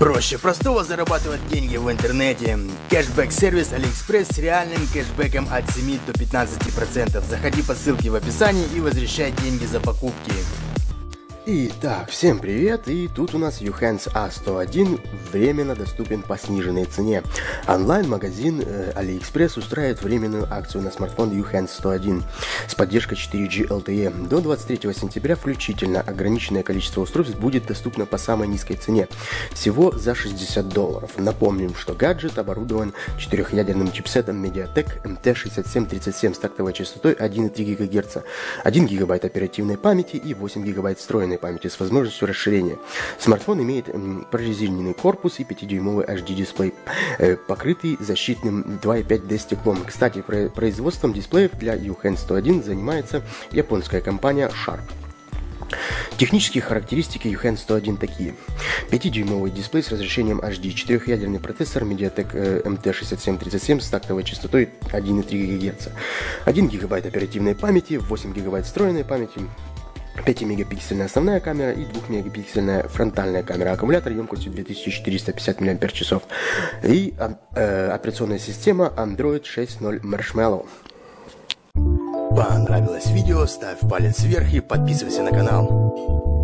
Проще простого зарабатывать деньги в интернете. Кэшбэк-сервис AliExpress с реальным кэшбэком от 7 до 15%. Заходи по ссылке в описании и возвращай деньги за покупки. Итак, всем привет, и тут у нас Юхенс А101 временно доступен по сниженной цене. Онлайн-магазин э, AliExpress устраивает временную акцию на смартфон Юхенс 101 с поддержкой 4G LTE. До 23 сентября включительно ограниченное количество устройств будет доступно по самой низкой цене, всего за 60 долларов. Напомним, что гаджет оборудован четырехъядерным чипсетом MediaTek MT6737 с тактовой частотой 1,3 ГГц, 1 ГБ оперативной памяти и 8 ГБ встроенной встроенной памяти с возможностью расширения. Смартфон имеет прорезиненный корпус и 5-дюймовый HD-дисплей, э, покрытый защитным 2.5D стеклом. Кстати, производством дисплеев для Uhen 101 занимается японская компания Sharp. Технические характеристики Uhen 101 такие. 5-дюймовый дисплей с разрешением HD, 4-ядерный процессор MediaTek MT6737 с тактовой частотой 1,3 ГГц, 1 ГБ оперативной памяти, 8 ГБ встроенной памяти, 5-мегапиксельная основная камера и 2-мегапиксельная фронтальная камера. Аккумулятор емкостью 2450 мАч. И э, операционная система Android 6.0 Marshmallow. Понравилось видео? Ставь палец вверх и подписывайся на канал.